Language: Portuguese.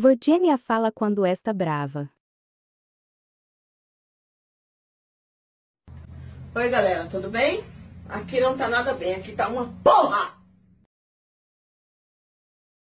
Virginia fala quando está brava. Oi, galera, tudo bem? Aqui não tá nada bem, aqui tá uma porra!